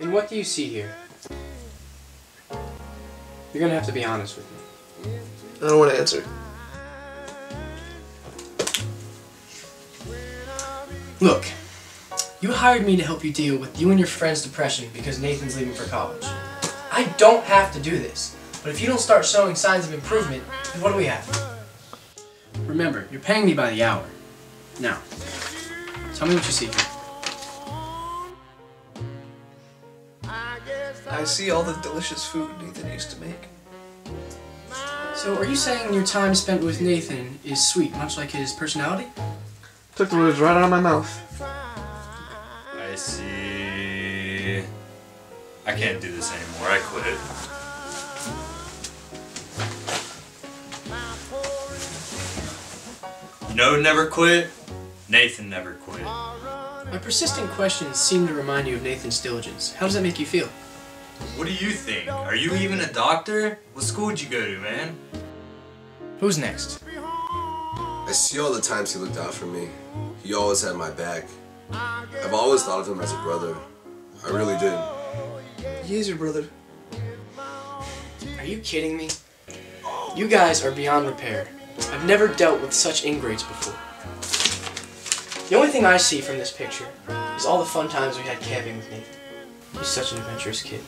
And what do you see here? You're gonna have to be honest with me. I don't want to answer. Look, you hired me to help you deal with you and your friend's depression because Nathan's leaving for college. I don't have to do this, but if you don't start showing signs of improvement, then what do we have? Remember, you're paying me by the hour. Now, tell me what you see here. I see all the delicious food Nathan used to make. So, are you saying your time spent with Nathan is sweet, much like his personality? Took the words right out of my mouth. I see. I can't do this anymore. I quit. No, never quit? Nathan never quit. My persistent questions seem to remind you of Nathan's diligence. How does that make you feel? What do you think? Are you even a doctor? What school did you go to, man? Who's next? I see all the times he looked out for me. He always had my back. I've always thought of him as a brother. I really did. He is your brother. Are you kidding me? You guys are beyond repair. I've never dealt with such ingrates before. The only thing I see from this picture is all the fun times we had camping with Nathan. He's such an adventurous kid.